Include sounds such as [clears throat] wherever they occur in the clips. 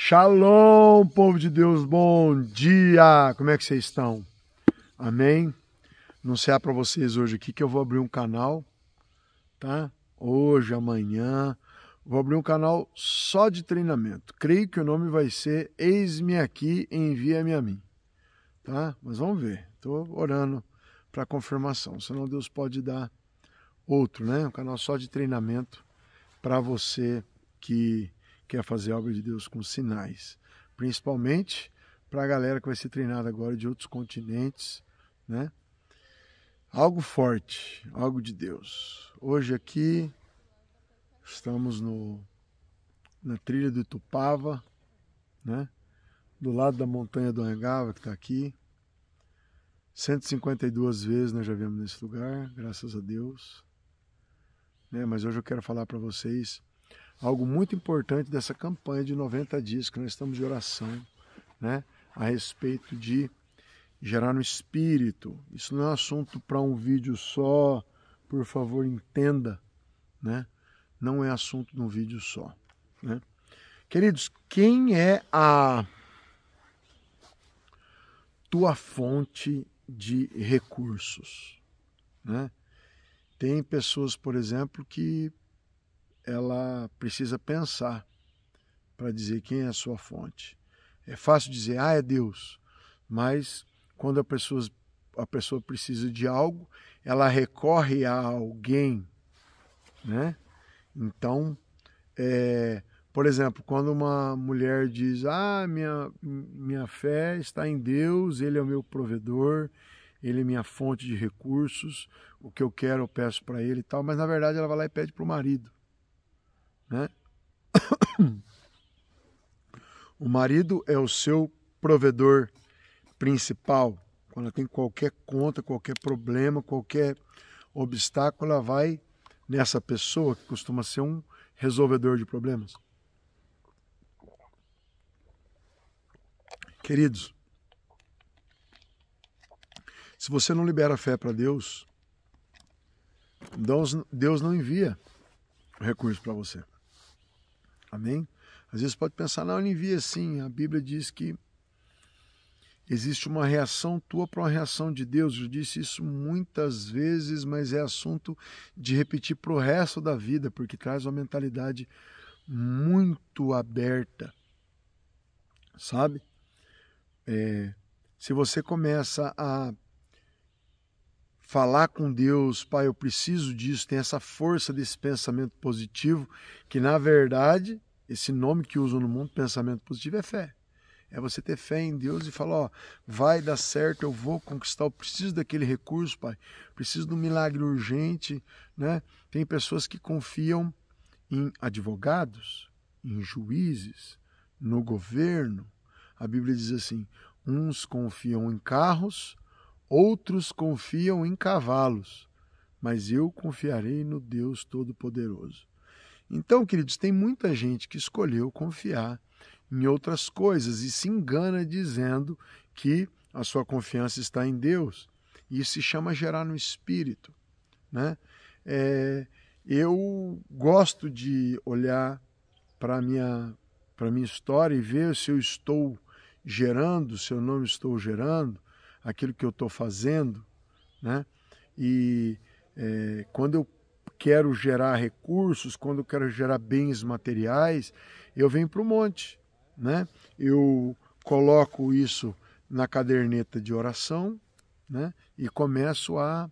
Shalom, povo de Deus, bom dia! Como é que vocês estão? Amém? Anunciar para vocês hoje aqui que eu vou abrir um canal, tá? Hoje, amanhã, vou abrir um canal só de treinamento. Creio que o nome vai ser Eis-me aqui, envia-me a mim, tá? Mas vamos ver. Estou orando para confirmação, senão Deus pode dar outro, né? Um canal só de treinamento para você que quer fazer a obra de Deus com sinais, principalmente para a galera que vai ser treinada agora de outros continentes, né? Algo forte, algo de Deus. Hoje aqui estamos no na trilha do Tupava, né? Do lado da montanha do Angava que está aqui. 152 vezes nós já viemos nesse lugar, graças a Deus. Né? Mas hoje eu quero falar para vocês algo muito importante dessa campanha de 90 dias que nós estamos de oração, né? A respeito de gerar no espírito. Isso não é assunto para um vídeo só, por favor, entenda, né? Não é assunto de um vídeo só, né? Queridos, quem é a tua fonte de recursos, né? Tem pessoas, por exemplo, que ela precisa pensar para dizer quem é a sua fonte. É fácil dizer, ah, é Deus, mas quando a pessoa, a pessoa precisa de algo, ela recorre a alguém, né? Então, é, por exemplo, quando uma mulher diz, ah, minha, minha fé está em Deus, Ele é o meu provedor, Ele é minha fonte de recursos, o que eu quero eu peço para Ele e tal, mas na verdade ela vai lá e pede para o marido. Né? [coughs] O marido é o seu provedor principal. Quando ela tem qualquer conta, qualquer problema, qualquer obstáculo, ela vai nessa pessoa que costuma ser um resolvedor de problemas. Queridos, se você não libera fé para Deus, Deus não envia recurso para você. Amém? Às vezes pode pensar, não, ele envia sim. A Bíblia diz que existe uma reação tua para uma reação de Deus. Eu disse isso muitas vezes, mas é assunto de repetir para o resto da vida, porque traz uma mentalidade muito aberta. Sabe? É, se você começa a falar com Deus, Pai, eu preciso disso, tem essa força desse pensamento positivo, que na verdade, esse nome que usam no mundo, pensamento positivo, é fé. É você ter fé em Deus e falar, ó, vai dar certo, eu vou conquistar, eu preciso daquele recurso, Pai, preciso de um milagre urgente, né? Tem pessoas que confiam em advogados, em juízes, no governo. A Bíblia diz assim: uns confiam em carros, Outros confiam em cavalos, mas eu confiarei no Deus Todo-Poderoso. Então, queridos, tem muita gente que escolheu confiar em outras coisas e se engana dizendo que a sua confiança está em Deus. Isso se chama gerar no espírito. Né? É, eu gosto de olhar para a minha, minha história e ver se eu estou gerando, se eu não estou gerando, aquilo que eu estou fazendo, né? E é, quando eu quero gerar recursos, quando eu quero gerar bens materiais, eu venho para o monte, né? Eu coloco isso na caderneta de oração, né? E começo a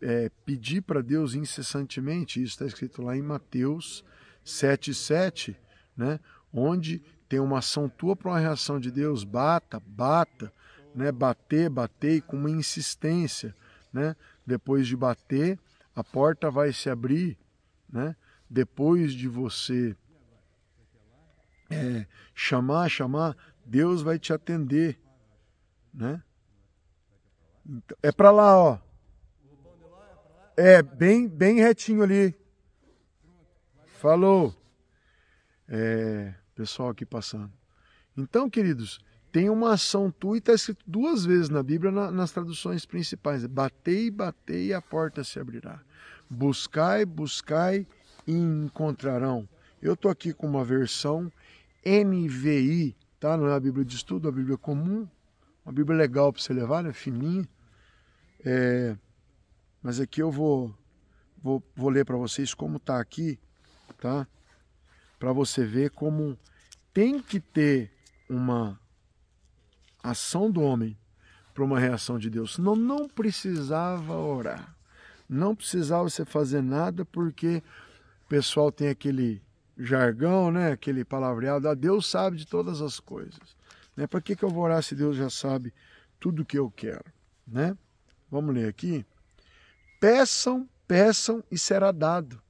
é, pedir para Deus incessantemente. Isso está escrito lá em Mateus 7,7, né? Onde tem uma ação tua para uma reação de Deus. Bata, bata, né, bater, bater e com uma insistência, né? Depois de bater, a porta vai se abrir, né? Depois de você é, chamar, chamar, Deus vai te atender, né? Então, é para lá, ó. É bem, bem retinho ali. Falou. É, pessoal aqui passando. Então, queridos, tem uma ação tua e está escrito duas vezes na Bíblia na, nas traduções principais: batei, batei e a porta se abrirá. Buscai, buscai e encontrarão. Eu estou aqui com uma versão NVI, tá? Não é a Bíblia de estudo, é a Bíblia comum, uma Bíblia legal para você levar, né? Fininha. É, mas aqui eu vou, vou, vou ler para vocês como está aqui, tá? Para você ver como tem que ter uma ação do homem para uma reação de Deus. Senão não precisava orar. Não precisava você fazer nada porque o pessoal tem aquele jargão, né? aquele palavreado, ah, Deus sabe de todas as coisas. Né? Para que, que eu vou orar se Deus já sabe tudo o que eu quero? Né? Vamos ler aqui. Peçam, peçam e será dado.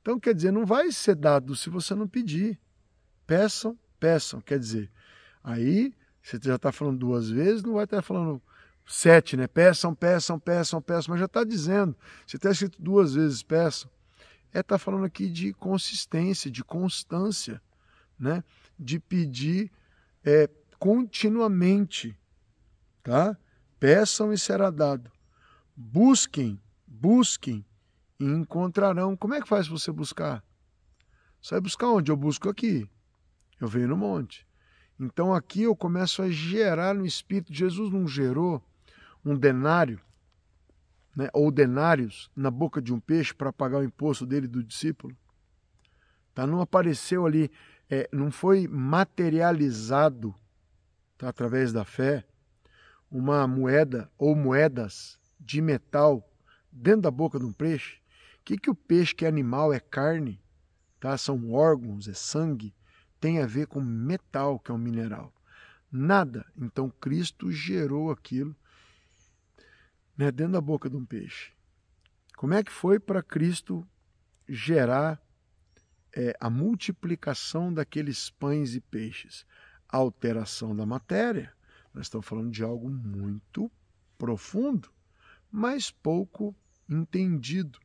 Então, quer dizer, não vai ser dado se você não pedir. Peçam, peçam. Quer dizer, aí você já está falando duas vezes, não vai estar falando sete, né? Peçam, peçam, peçam, peçam, mas já está dizendo. Se está escrito duas vezes peçam, é estar tá falando aqui de consistência, de constância, né? De pedir é, continuamente, tá? Peçam e será dado. Busquem, busquem e encontrarão. Como é que faz você buscar? Você vai buscar onde? Eu busco aqui. Eu venho no monte. Então aqui eu começo a gerar no Espírito. Jesus não gerou um denário, né, ou denários, na boca de um peixe para pagar o imposto dele do discípulo. Tá? Não apareceu ali, é, não foi materializado tá, através da fé uma moeda ou moedas de metal dentro da boca de um peixe. O que, que o peixe, que é animal, é carne, tá? são órgãos, é sangue, tem a ver com metal, que é um mineral. Nada. Então Cristo gerou aquilo né, dentro da boca de um peixe. Como é que foi para Cristo gerar é, a multiplicação daqueles pães e peixes? A alteração da matéria. Nós estamos falando de algo muito profundo, mas pouco entendido,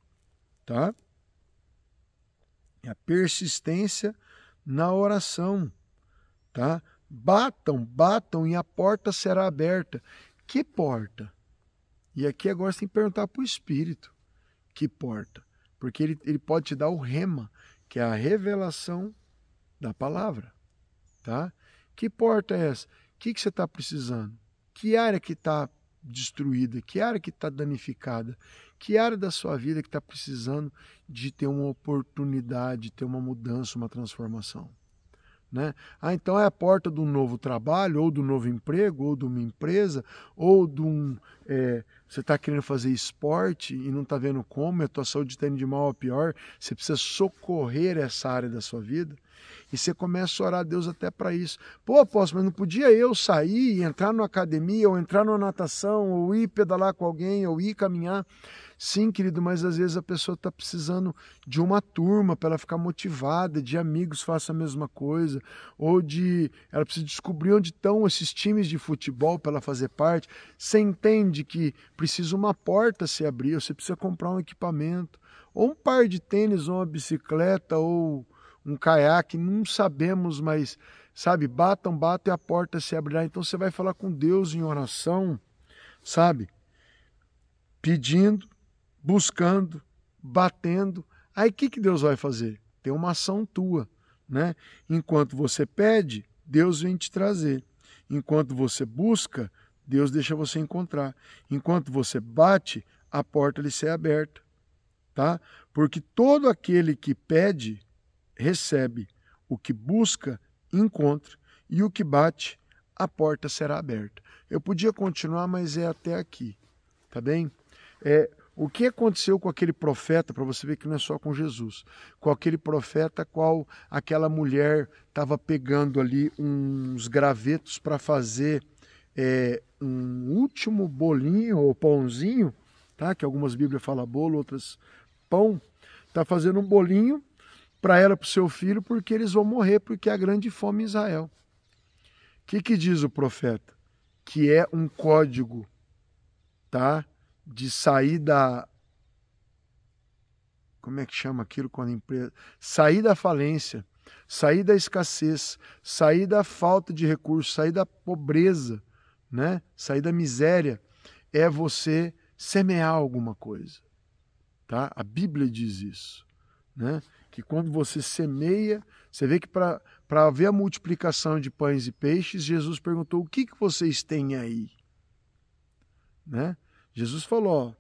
tá? A persistência na oração, tá? Batam, batam e a porta será aberta. Que porta? E aqui agora você tem que perguntar para o Espírito que porta, porque ele, ele pode te dar o rema, que é a revelação da palavra, tá? Que porta é essa? O que, que você está precisando? Que área que está destruída? Que área que está danificada? Que área da sua vida que está precisando de ter uma oportunidade, de ter uma mudança, uma transformação? Né? Ah, então é a porta do novo trabalho, ou do novo emprego, ou de uma empresa, ou de um. É, você está querendo fazer esporte e não está vendo como, a tua saúde está indo de mal a pior, você precisa socorrer essa área da sua vida. E você começa a orar a Deus até para isso. Pô, apóstolo, mas não podia eu sair e entrar numa academia, ou entrar numa natação, ou ir pedalar com alguém, ou ir caminhar. Sim, querido, mas às vezes a pessoa está precisando de uma turma para ela ficar motivada, de amigos façam a mesma coisa, ou de ela precisa descobrir onde estão esses times de futebol para ela fazer parte. Você entende que precisa uma porta se abrir, você precisa comprar um equipamento, ou um par de tênis, ou uma bicicleta, ou um caiaque, não sabemos, mas sabe, batam, batam e a porta se abrirá. Então você vai falar com Deus em oração, sabe? Pedindo, buscando, batendo. Aí o que, que Deus vai fazer? Tem uma ação tua. Né? Enquanto você pede, Deus vem te trazer. Enquanto você busca, Deus deixa você encontrar. Enquanto você bate, a porta lhe ser aberta. Tá? Porque todo aquele que pede, recebe. O que busca, encontra. E o que bate, a porta será aberta. Eu podia continuar, mas é até aqui. Tá bem? É, o que aconteceu com aquele profeta, para você ver que não é só com Jesus, com aquele profeta qual aquela mulher estava pegando ali uns gravetos para fazer é, um último bolinho ou pãozinho, tá? que algumas Bíblias falam bolo, outras pão, está fazendo um bolinho para ela, para o seu filho, porque eles vão morrer, porque há grande fome em Israel. O que, que diz o profeta? Que é um código, tá? de sair da. Como é que chama aquilo quando a empresa. Sair da falência, sair da escassez, sair da falta de recursos, sair da pobreza, né? sair da miséria, é você semear alguma coisa. Tá? A Bíblia diz isso. Né? Que quando você semeia, você vê que para para ver a multiplicação de pães e peixes, Jesus perguntou: O que, que vocês têm aí? Né? Jesus falou: ó,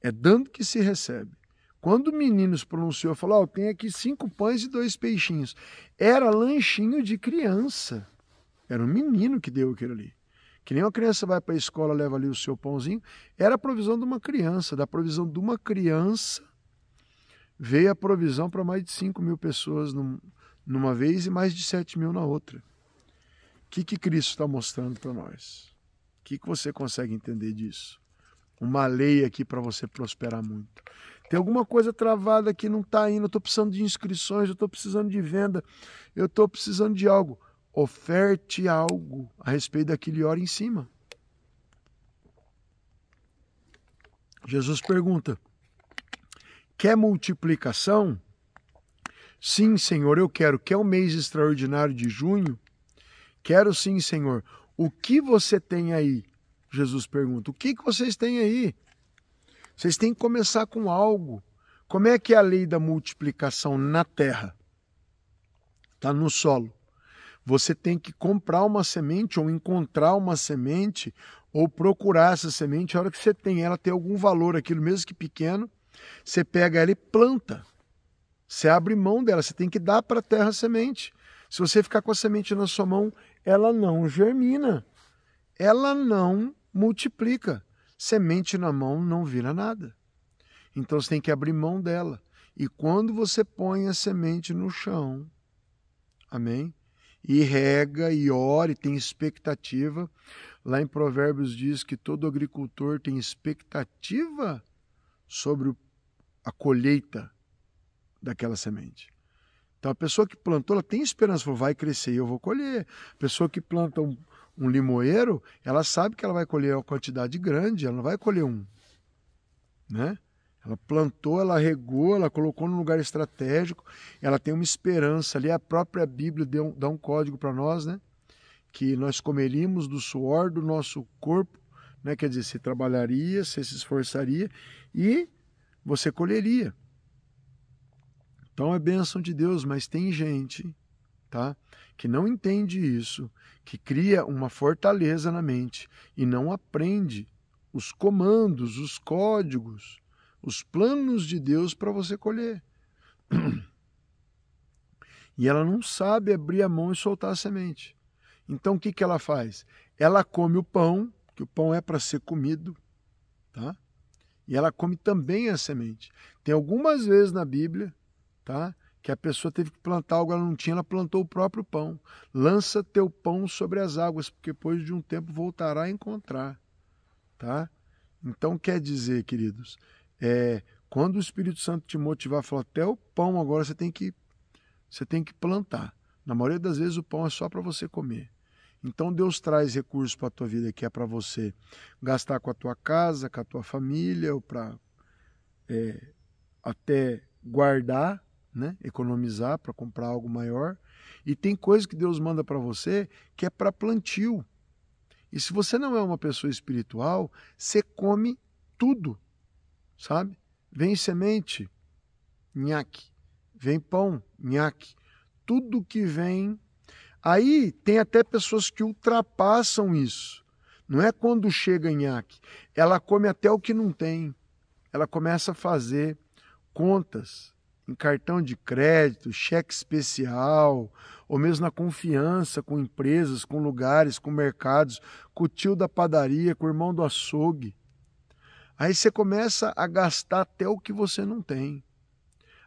É dando que se recebe. Quando o menino se pronunciou, falou: oh, Tem aqui cinco pães e dois peixinhos. Era lanchinho de criança. Era um menino que deu aquilo ali. Que nem uma criança vai para a escola, leva ali o seu pãozinho. Era a provisão de uma criança. Da provisão de uma criança veio a provisão para mais de 5 mil pessoas num, numa vez e mais de 7 mil na outra. O que, que Cristo está mostrando para nós? O que, que você consegue entender disso? Uma lei aqui para você prosperar muito. Tem alguma coisa travada que não está indo, eu estou precisando de inscrições, eu estou precisando de venda, eu estou precisando de algo oferte algo a respeito daquilo e ore em cima. Jesus pergunta: Quer multiplicação? Sim, Senhor, eu quero. Quer o mês extraordinário de junho? Quero sim, Senhor. O que você tem aí? Jesus pergunta: O que, que vocês têm aí? Vocês têm que começar com algo. Como é que é a lei da multiplicação na terra? Está no solo você tem que comprar uma semente ou encontrar uma semente ou procurar essa semente. A hora que você tem ela, tem algum valor, aquilo mesmo que pequeno, você pega ela e planta. Você abre mão dela, você tem que dar para a terra a semente. Se você ficar com a semente na sua mão, ela não germina. Ela não multiplica. Semente na mão não vira nada. Então você tem que abrir mão dela. E quando você põe a semente no chão, amém? e rega e ora e tem expectativa. Lá em Provérbios diz que todo agricultor tem expectativa sobre a colheita daquela semente. Então a pessoa que plantou, ela tem esperança, falou, vai crescer e eu vou colher. A pessoa que planta um, um limoeiro, ela sabe que ela vai colher uma quantidade grande, ela não vai colher um. Né? Ela plantou, ela regou, ela colocou num lugar estratégico, ela tem uma esperança ali. A própria Bíblia deu, dá um código para nós, né? Que nós comeríamos do suor do nosso corpo, né? Quer dizer, você trabalharia, se esforçaria e você colheria. Então é bênção de Deus, mas tem gente, tá? Que não entende isso, que cria uma fortaleza na mente e não aprende os comandos, os códigos os planos de Deus para você colher. [clears throat] E ela não sabe abrir a mão e soltar a semente. Então o que, que ela faz? Ela come o pão, que o pão é para ser comido, tá? E ela come também a semente. Tem algumas vezes na Bíblia, tá? Que a pessoa teve que plantar algo, ela não tinha, ela plantou o próprio pão. Lança teu pão sobre as águas, porque depois de um tempo voltará a encontrar, tá? Então quer dizer, queridos, é, quando o Espírito Santo te motivar falar, até o pão agora você tem que você tem que plantar. Na maioria das vezes o pão é só para você comer. Então Deus traz recursos para a tua vida que é para você gastar com a tua casa, com a tua família, ou para é, até guardar, né? economizar para comprar algo maior. E tem coisa que Deus manda para você que é para plantio. E se você não é uma pessoa espiritual, você come tudo sabe? Vem semente, nhaque. Vem pão, nhaque. Tudo que vem. Aí tem até pessoas que ultrapassam isso. Não é quando chega nhaque. Ela come até o que não tem. Ela começa a fazer contas em cartão de crédito, cheque especial, ou mesmo na confiança com empresas, com lugares, com mercados, com o tio da padaria, com o irmão do açougue. Aí você começa a gastar até o que você não tem.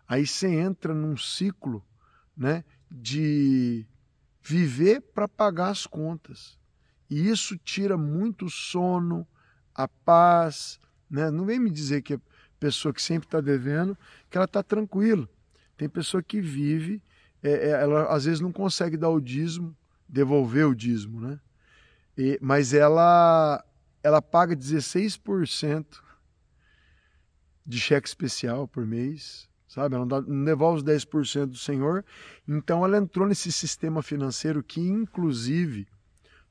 Aí você entra num ciclo né, de viver para pagar as contas. E isso tira muito sono, a paz. Né? Não vem me dizer que a pessoa que sempre está devendo, que ela está tranquila. Tem pessoa que vive, é, é, ela às vezes não consegue dar o dízimo, devolver o dízimo, né? E, mas ela, ela paga 16% de cheque especial por mês, sabe? Ela não, devolve os 10% do senhor. Então ela entrou nesse sistema financeiro que, inclusive,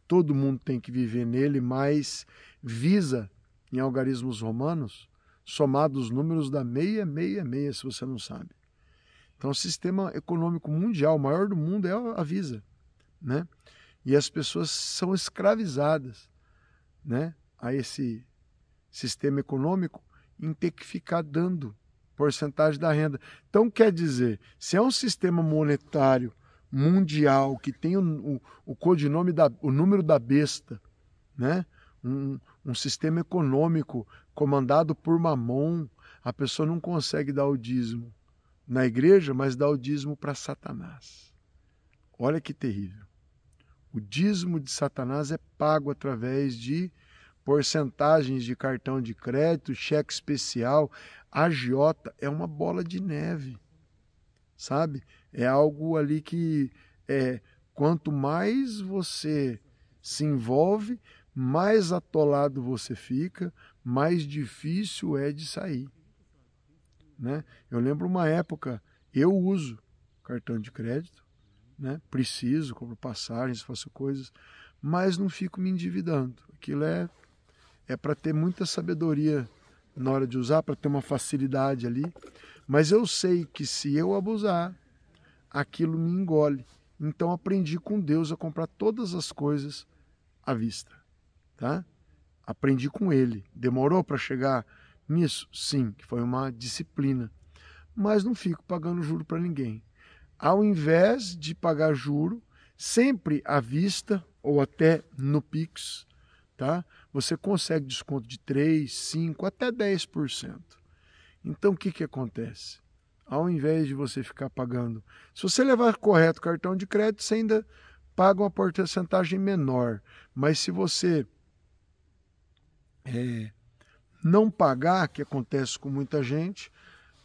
todo mundo tem que viver nele, mas visa, em algarismos romanos, somar os números da 666, se você não sabe. Então, o sistema econômico mundial, o maior do mundo, é a Visa, né? E as pessoas são escravizadas, né, a esse sistema econômico em ter que ficar dando porcentagem da renda. Então, quer dizer, se é um sistema monetário mundial que tem o, o, o codinome, da, o número da besta, né? Um, um sistema econômico comandado por Mamon, a pessoa não consegue dar o dízimo na igreja, mas dá o dízimo para Satanás. Olha que terrível. O dízimo de Satanás é pago através de porcentagens de cartão de crédito, cheque especial, agiota, é uma bola de neve, sabe? É algo ali que é quanto mais você se envolve, mais atolado você fica, mais difícil é de sair. Né? Eu lembro uma época, eu uso cartão de crédito, né? preciso, compro passagens, faço coisas, mas não fico me endividando. Aquilo é é para ter muita sabedoria na hora de usar, para ter uma facilidade ali. Mas eu sei que se eu abusar, aquilo me engole. Então aprendi com Deus a comprar todas as coisas à vista, tá? Aprendi com ele. Demorou para chegar nisso? Sim, que foi uma disciplina. Mas não fico pagando juro para ninguém. Ao invés de pagar juro, sempre à vista ou até no Pix, tá? Você consegue desconto de 3, 5, até 10%. Então o que, que acontece? Ao invés de você ficar pagando, se você levar correto o cartão de crédito, você ainda paga uma porcentagem menor. Mas se você é, não pagar, que acontece com muita gente,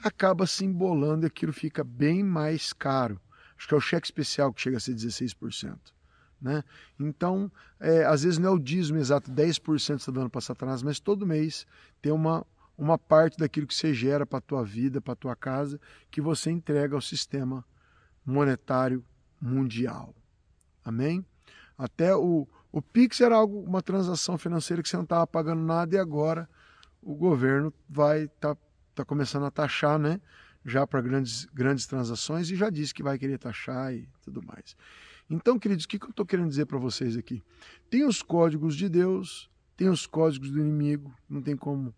acaba se embolando e aquilo fica bem mais caro. Acho que é o cheque especial que chega a ser 16%. Né? Então, é, às vezes não é o dízimo exato, 10% você está dando para Satanás, mas todo mês tem uma, uma parte daquilo que você gera para a tua vida, para a tua casa, que você entrega ao sistema monetário mundial. Amém? Até o, o Pix era algo, uma transação financeira que você não estava pagando nada e agora o governo vai tá, tá começando a taxar, né? Já para grandes, grandes transações e já disse que vai querer taxar e tudo mais. Então, queridos, o que eu estou querendo dizer para vocês aqui? Tem os códigos de Deus, tem os códigos do inimigo, não tem como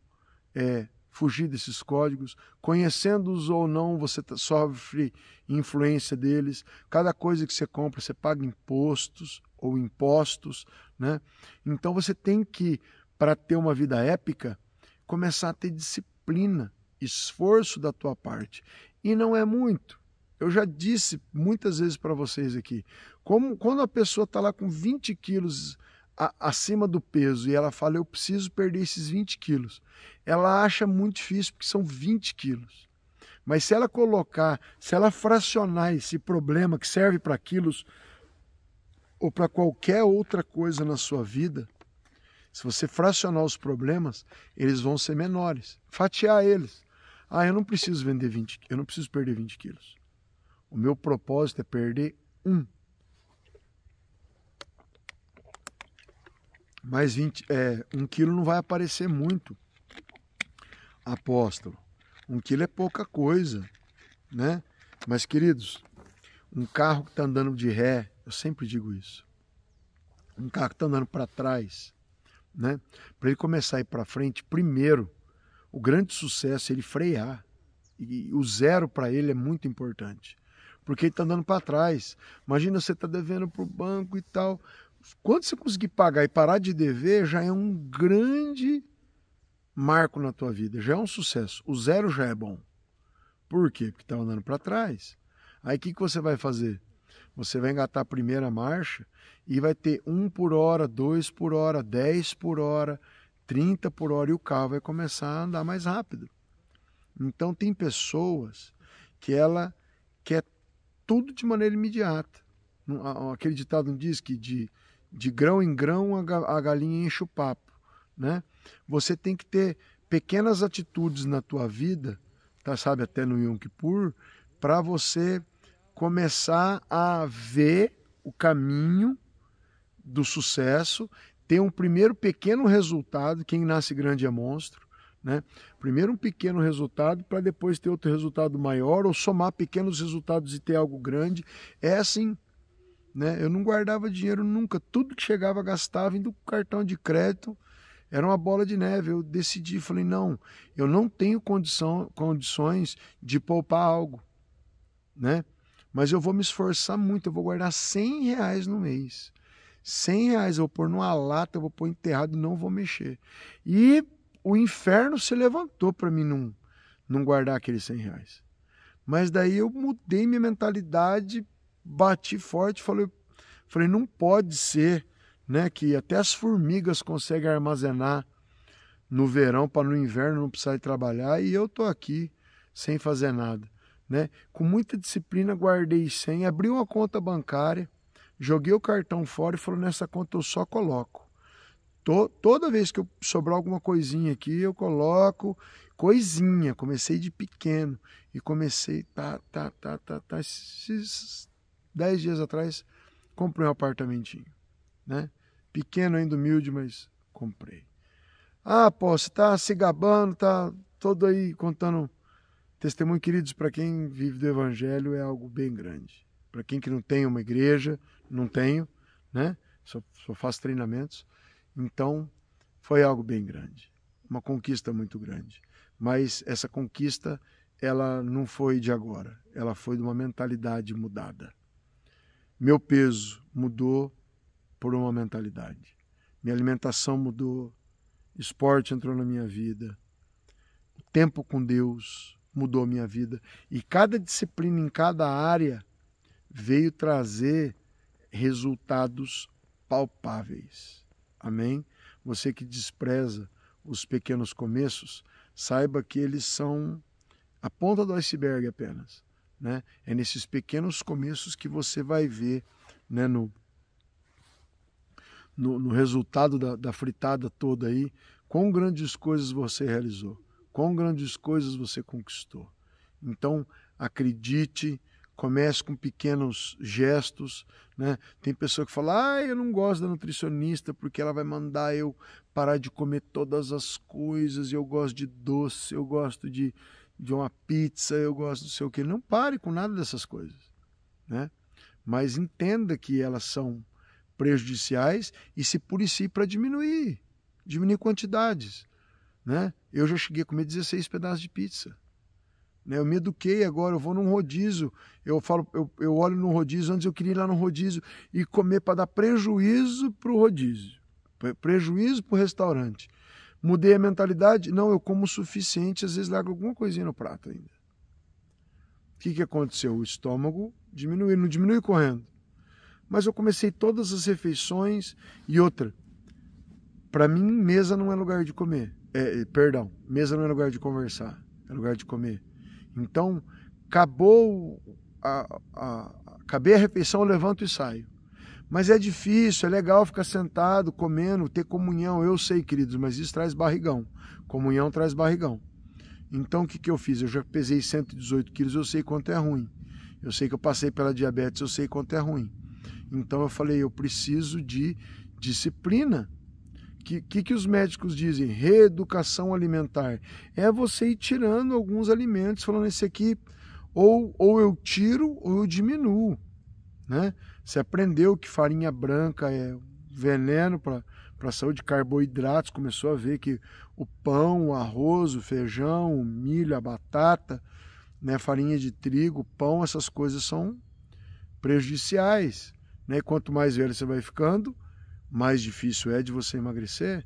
é, fugir desses códigos. Conhecendo-os ou não, você tá, sofre influência deles. Cada coisa que você compra, você paga impostos ou impostos. Né? Então, você tem que, para ter uma vida épica, começar a ter disciplina, esforço da tua parte. E não é muito. Eu já disse muitas vezes para vocês aqui, como quando a pessoa está lá com 20 quilos a, acima do peso e ela fala, eu preciso perder esses 20 quilos, ela acha muito difícil porque são 20 quilos. Mas se ela colocar, se ela fracionar esse problema que serve para quilos ou para qualquer outra coisa na sua vida, se você fracionar os problemas, eles vão ser menores. Fatiar eles. Ah, eu não preciso vender 20, eu não preciso perder 20 quilos. O meu propósito é perder um. Mas 20, é, um quilo não vai aparecer muito, apóstolo. Um quilo é pouca coisa, né? Mas, queridos, um carro que está andando de ré, eu sempre digo isso. Um carro que está andando para trás, né? Para ele começar a ir para frente, primeiro, o grande sucesso é ele frear. E o zero para ele é muito importante porque ele está andando para trás. Imagina você está devendo para o banco e tal. Quando você conseguir pagar e parar de dever, já é um grande marco na tua vida, já é um sucesso. O zero já é bom. Por quê? Porque está andando para trás. Aí o que, que você vai fazer? Você vai engatar a primeira marcha e vai ter um por hora, dois por hora, dez por hora, trinta por hora e o carro vai começar a andar mais rápido. Então tem pessoas que ela quer tudo de maneira imediata. Aquele ditado não diz que de, de grão em grão a galinha enche o papo. Né? Você tem que ter pequenas atitudes na tua vida, tá, sabe, até no Yom Kippur, para você começar a ver o caminho do sucesso, ter um primeiro pequeno resultado, quem nasce grande é monstro, Né? Primeiro um pequeno resultado para depois ter outro resultado maior ou somar pequenos resultados e ter algo grande. É assim. Né? Eu não guardava dinheiro nunca. Tudo que chegava gastava indo com cartão de crédito. Era uma bola de neve. Eu decidi, falei, não, eu não tenho condição, condições de poupar algo. Né? Mas eu vou me esforçar muito, eu vou guardar 100 reais no mês. 100 reais eu vou pôr numa lata, eu vou pôr enterrado e não vou mexer. E o inferno se levantou para mim não, não guardar aqueles 100 reais. Mas daí eu mudei minha mentalidade, bati forte, falei, falei não pode ser né, que até as formigas conseguem armazenar no verão para no inverno não precisar trabalhar e eu tô aqui sem fazer nada. Né? Com muita disciplina guardei 100, abri uma conta bancária, joguei o cartão fora e falou nessa conta eu só coloco. To, toda vez que eu sobrar alguma coisinha aqui, eu coloco coisinha. Comecei de pequeno e comecei, tá, tá, tá, tá, tá. Esses dez dias atrás, comprei um apartamentinho, né? Pequeno ainda, humilde, mas comprei. Ah, pô, você tá se gabando, tá todo aí contando testemunho, queridos, para quem vive do evangelho é algo bem grande. Para quem que não tem uma igreja, não tenho, né? Só, só faço treinamentos. Então, foi algo bem grande, uma conquista muito grande. Mas essa conquista, ela não foi de agora, ela foi de uma mentalidade mudada. Meu peso mudou por uma mentalidade. Minha alimentação mudou, esporte entrou na minha vida, o tempo com Deus mudou minha vida e cada disciplina em cada área veio trazer resultados palpáveis. Amém? Você que despreza os pequenos começos, saiba que eles são a ponta do iceberg apenas. Né? É nesses pequenos começos que você vai ver né, no, no, no resultado da, da fritada toda aí, quão grandes coisas você realizou, quão grandes coisas você conquistou. Então, acredite, comece com pequenos gestos, né? Tem pessoa que fala: "Ah, eu não gosto da nutricionista porque ela vai mandar eu parar de comer todas as coisas, eu gosto de doce, eu gosto de de uma pizza, eu gosto do sei o que". Não pare com nada dessas coisas, né? Mas entenda que elas são prejudiciais e se policie para diminuir, diminuir quantidades, né? Eu já cheguei a comer 16 pedaços de pizza. Né? Eu me eduquei agora, eu vou num rodízio, eu falo, eu, eu olho no rodízio, antes eu queria ir lá no rodízio e comer para dar prejuízo para o rodízio, prejuízo para o restaurante. Mudei a mentalidade, não, eu como o suficiente, às vezes largo alguma coisinha no prato ainda. O que, que aconteceu? O estômago diminuiu, não diminui correndo. Mas eu comecei todas as refeições e outra. Para mim, mesa não é lugar de comer. É, perdão, mesa não é lugar de conversar, é lugar de comer. Então, acabou a, a, acabei a refeição, eu levanto e saio. Mas é difícil, é legal ficar sentado, comendo, ter comunhão. Eu sei, queridos, mas isso traz barrigão. Comunhão traz barrigão. Então, o que, que eu fiz? Eu já pesei 118 quilos, eu sei quanto é ruim. Eu sei que eu passei pela diabetes, eu sei quanto é ruim. Então, eu falei, eu preciso de disciplina que, que, que os médicos dizem? Reeducação alimentar. É você ir tirando alguns alimentos, falando esse aqui, ou, ou eu tiro ou eu diminuo. Né? Você aprendeu que farinha branca é veneno para a saúde, carboidratos, começou a ver que o pão, o arroz, o feijão, o milho, a batata, né, farinha de trigo, pão, essas coisas são prejudiciais. Né? Quanto mais velho você vai ficando, mais difícil é de você emagrecer.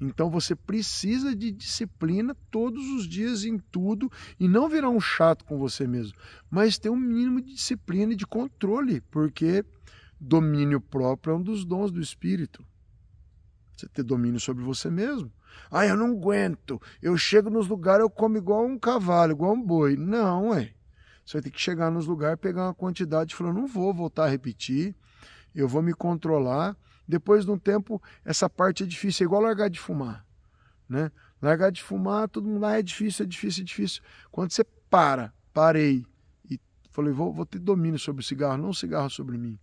Então você precisa de disciplina todos os dias em tudo e não virar um chato com você mesmo, mas ter um mínimo de disciplina e de controle, porque domínio próprio é um dos dons do espírito. Você ter domínio sobre você mesmo. Ah, eu não aguento. Eu chego nos lugares, eu como igual um cavalo, igual um boi. Não, é. Você vai ter que chegar nos lugares, pegar uma quantidade e falar: não vou voltar a repetir, eu vou me controlar depois de um tempo, essa parte é difícil, é igual largar de fumar. Né? Largar de fumar, todo mundo ah, é difícil, é difícil, é difícil. Quando você para, parei e falei, vou, vou ter domínio sobre o cigarro, não o cigarro sobre mim.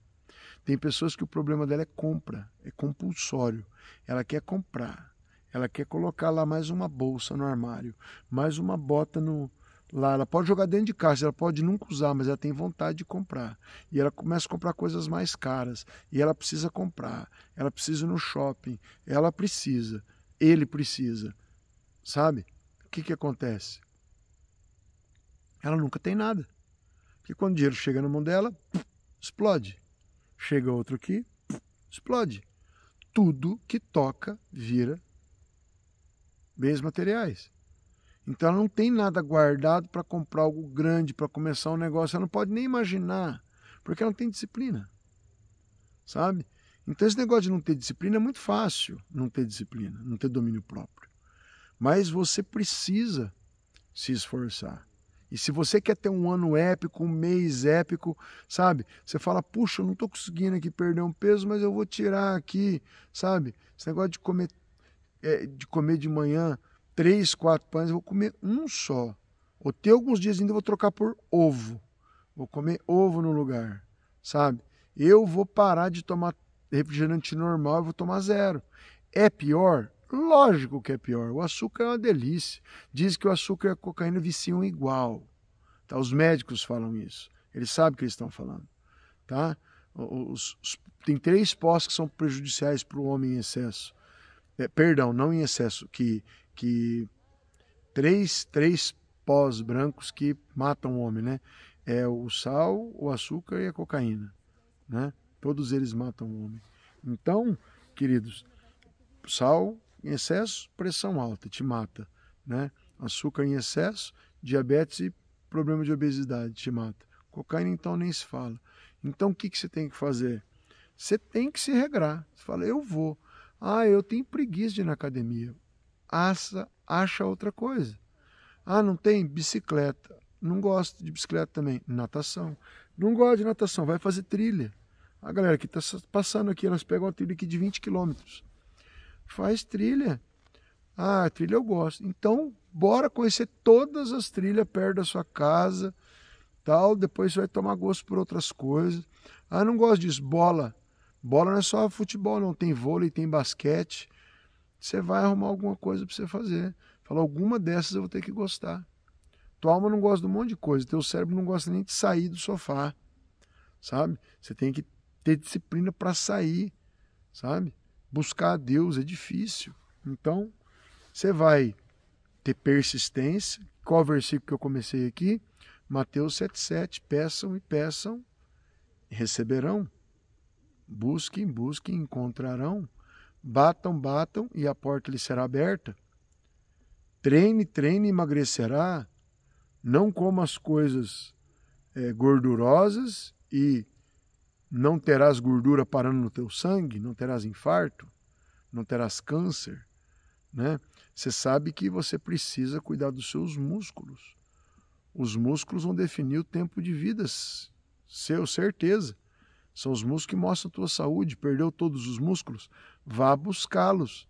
Tem pessoas que o problema dela é compra, é compulsório. Ela quer comprar, Ela quer colocar lá mais uma bolsa no armário, mais uma bota no, lá. Ela pode jogar dentro de casa, ela pode nunca usar, mas ela tem vontade de comprar. E ela começa a comprar coisas mais caras. E ela precisa comprar. Ela precisa ir no shopping. Ela precisa. Ele precisa. Sabe? O que, que acontece? Ela nunca tem nada. Porque quando o dinheiro chega na mão dela, explode. Chega outro aqui, explode. Tudo que toca vira bens materiais. Então ela não tem nada guardado para comprar algo grande, para começar um negócio. Ela não pode nem imaginar, porque ela não tem disciplina. Sabe? Então esse negócio de não ter disciplina é muito fácil, não ter disciplina, não ter domínio próprio. Mas você precisa se esforçar. E se você quer ter um ano épico, um mês épico, sabe? Você fala, puxa, eu não estou conseguindo aqui perder um peso, mas eu vou tirar aqui, sabe? Esse negócio de comer, é, de comer de manhã três, quatro pães, eu vou comer um só. Ou ter alguns dias ainda eu vou trocar por ovo. Vou comer ovo no lugar, sabe? Eu vou parar de tomar refrigerante normal, eu vou tomar zero. É pior? Lógico que é pior. O açúcar é uma delícia. Diz que o açúcar e a cocaína viciam igual. Tá? Os médicos falam isso. Eles sabem o que eles estão falando. Tá? Os, os, tem três pós que são prejudiciais para o homem em excesso. É, perdão, não em excesso, que que três, três pós brancos que matam o homem, né? É o sal, o açúcar e a cocaína, né? Todos eles matam o homem. Então, queridos, sal em excesso, pressão alta, te mata, né? Açúcar em excesso, diabetes e problema de obesidade, te mata. Cocaína, então, nem se fala. Então, o que, que você tem que fazer? Você tem que se regrar. Você fala, eu vou. Ah, eu tenho preguiça de ir na academia acha, acha outra coisa. Ah, não tem bicicleta. Não gosto de bicicleta também. Natação. Não gosto de natação. Vai fazer trilha. A galera que está passando aqui, elas pegam uma trilha aqui de 20 quilômetros. Faz trilha. Ah, trilha eu gosto. Então, bora conhecer todas as trilhas perto da sua casa. tal. Depois você vai tomar gosto por outras coisas. Ah, não gosto disso. Bola. Bola não é só futebol, não. Tem vôlei, tem basquete você vai arrumar alguma coisa para você fazer. Fala, alguma dessas eu vou ter que gostar. Tua alma não gosta de um monte de coisa, teu cérebro não gosta nem de sair do sofá, sabe? Você tem que ter disciplina para sair, sabe? Buscar a Deus é difícil. Então, você vai ter persistência. Qual versículo que eu comecei aqui? Mateus 7,7. Peçam e peçam, receberão. Busquem, busquem, encontrarão. Batam, batam e a porta lhe será aberta. Treine, treine e emagrecerá. Não coma as coisas é, gordurosas e não terás gordura parando no teu sangue, não terás infarto, não terás câncer, né? Você sabe que você precisa cuidar dos seus músculos. Os músculos vão definir o tempo de vida, seu certeza. São os músculos que mostram a tua saúde. Perdeu todos os músculos? Vá buscá-los.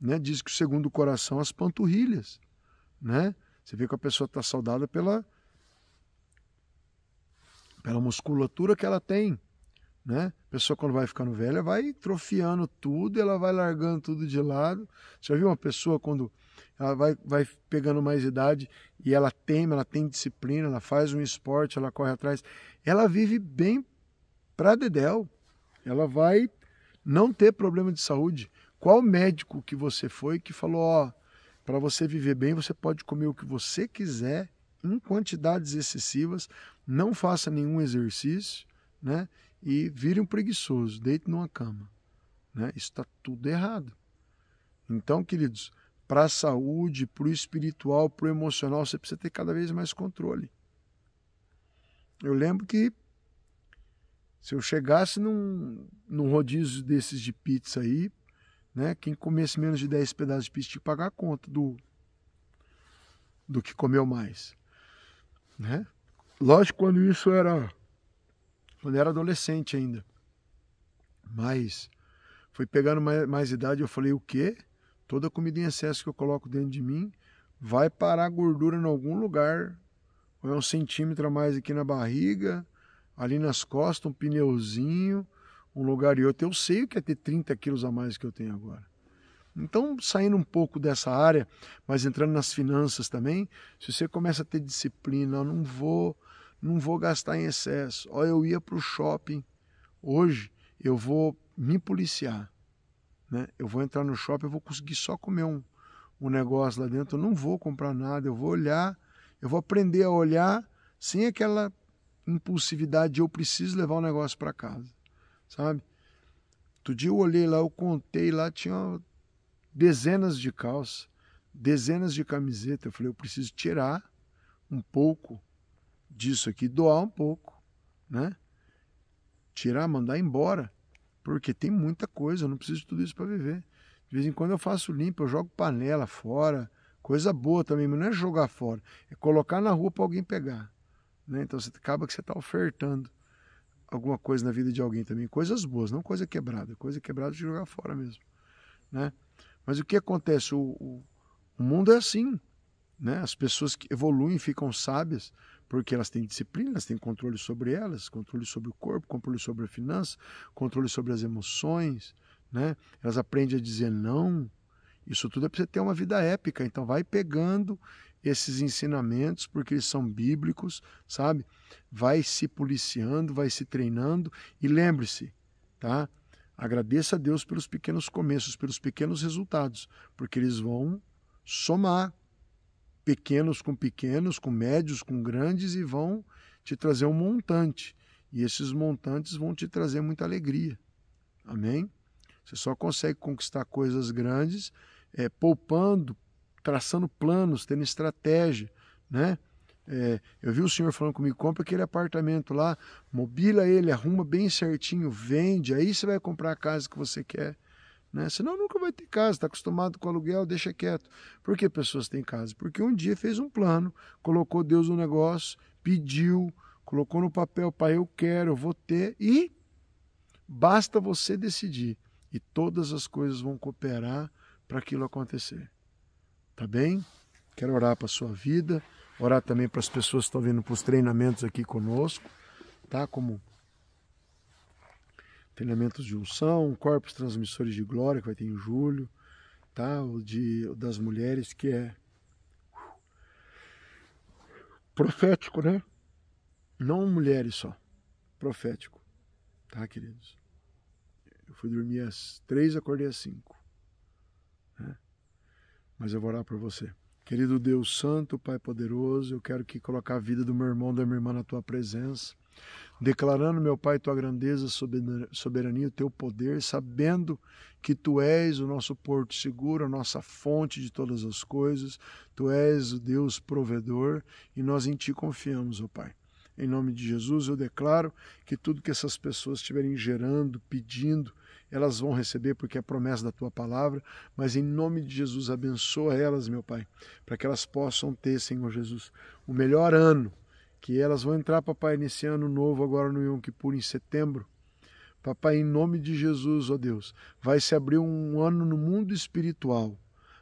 Né? Diz que segundo o coração, as panturrilhas. Né? Você vê que a pessoa está saudável pela, pela musculatura que ela tem. Né? A pessoa, quando vai ficando velha, vai trofiando tudo, ela vai largando tudo de lado. Você já viu uma pessoa quando ela vai, vai pegando mais idade e ela tem, ela tem disciplina, ela faz um esporte, ela corre atrás, ela vive bem para a Dedel. Ela vai não ter problema de saúde. Qual médico que você foi que falou, ó, para você viver bem, você pode comer o que você quiser em quantidades excessivas, não faça nenhum exercício, né? E vire um preguiçoso, deite numa cama, né? Isso está tudo errado. Então, queridos, para a saúde, para o espiritual, para o emocional, você precisa ter cada vez mais controle. Eu lembro que se eu chegasse num, num rodízio desses de pizza aí, né, quem comesse menos de 10 pedaços de pizza tinha que pagar a conta do, do que comeu mais. Né? Lógico, quando isso era. Quando era adolescente ainda. Mas foi pegando mais, mais idade, eu falei, o quê? Toda comida em excesso que eu coloco dentro de mim vai parar gordura em algum lugar. Ou é um centímetro a mais aqui na barriga, ali nas costas, um pneuzinho, um lugar e outro. Eu sei o que é ter 30 quilos a mais que eu tenho agora. Então, saindo um pouco dessa área, mas entrando nas finanças também, se você começa a ter disciplina, não vou, não vou gastar em excesso. Ó, eu ia para o shopping hoje, eu vou me policiar, né? Eu vou entrar no shopping, eu vou conseguir só comer um, um negócio lá dentro, eu não vou comprar nada, eu vou olhar, eu vou aprender a olhar sem aquela impulsividade de eu preciso levar o um negócio para casa, sabe? Outro dia eu olhei lá, eu contei lá, tinha dezenas de calças, dezenas de camisetas. Eu falei, eu preciso tirar um pouco disso aqui, doar um pouco, né? Tirar, mandar embora, porque tem muita coisa, eu não preciso de tudo isso para viver. De vez em quando eu faço limpo, eu jogo panela fora, coisa boa também, mas não é jogar fora, é colocar na rua para alguém pegar. Né? Então você acaba que você está ofertando alguma coisa na vida de alguém também, coisas boas, não coisa quebrada, coisa quebrada de jogar fora mesmo, né? Mas o que acontece? O, o, o mundo é assim. Né? As pessoas que evoluem ficam sábias porque elas têm disciplina, elas têm controle sobre elas, controle sobre o corpo, controle sobre a finança, controle sobre as emoções, né? Elas aprendem a dizer não. Isso tudo é para você ter uma vida épica. Então vai pegando esses ensinamentos porque eles são bíblicos, sabe? Vai se policiando, vai se treinando e lembre-se, tá? Agradeça a Deus pelos pequenos começos, pelos pequenos resultados, porque eles vão somar pequenos com pequenos, com médios com grandes e vão te trazer um montante. E esses montantes vão te trazer muita alegria. Amém? Você só consegue conquistar coisas grandes é, poupando, traçando planos, tendo estratégia, né? É, eu vi o senhor falando comigo, compra aquele apartamento lá, mobila ele, arruma bem certinho, vende, aí você vai comprar a casa que você quer. Né? Senão nunca vai ter casa, está acostumado com aluguel, deixa quieto. Por que pessoas têm casa? Porque um dia fez um plano, colocou Deus no negócio, pediu, colocou no papel, pai, eu quero, eu vou ter, e basta você decidir. E todas as coisas vão cooperar para aquilo acontecer. Tá bem? Quero orar para a sua vida orar também para as pessoas que estão vindo para os treinamentos aqui conosco, tá? Como treinamentos de unção, corpos transmissores de glória que vai ter em julho, tá? O de o das mulheres que é profético, né? Não mulheres só, profético, tá, queridos? Eu fui dormir às três, acordei às cinco, né? Mas eu vou orar por você. Querido Deus Santo, Pai poderoso, eu quero que colocar a vida do meu irmão, da minha irmã na tua presença, declarando, meu Pai, tua grandeza, soberania, o teu poder, sabendo que tu és o nosso porto seguro, a nossa fonte de todas as coisas, tu és o Deus provedor e nós em ti confiamos, ó Pai. Em nome de Jesus, eu declaro que tudo que essas pessoas estiverem gerando, pedindo, elas vão receber porque é promessa da tua palavra, mas em nome de Jesus, abençoa elas, meu Pai, para que elas possam ter, Senhor Jesus, o melhor ano, que elas vão entrar, papai, nesse ano novo, agora no Yom Kippur, em setembro. Papai, em nome de Jesus, ó Deus, vai se abrir um ano no mundo espiritual.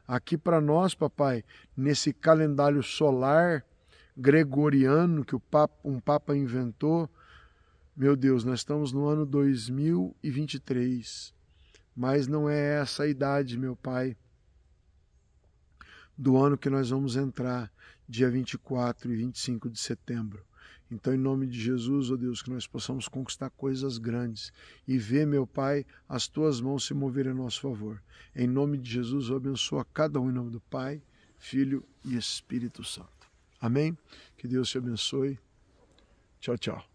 Aqui para nós, papai, nesse calendário solar, gregoriano que o papa, um Papa inventou. Meu Deus, nós estamos no ano 2023, mas não é essa a idade, meu Pai, do ano que nós vamos entrar, dia 24 e 25 de setembro. Então, em nome de Jesus, ó oh Deus, que nós possamos conquistar coisas grandes e ver, meu Pai, as tuas mãos se moverem a nosso favor. Em nome de Jesus, eu abençoo a cada um em nome do Pai, Filho e Espírito Santo. Amém? Que Deus te abençoe. Tchau, tchau.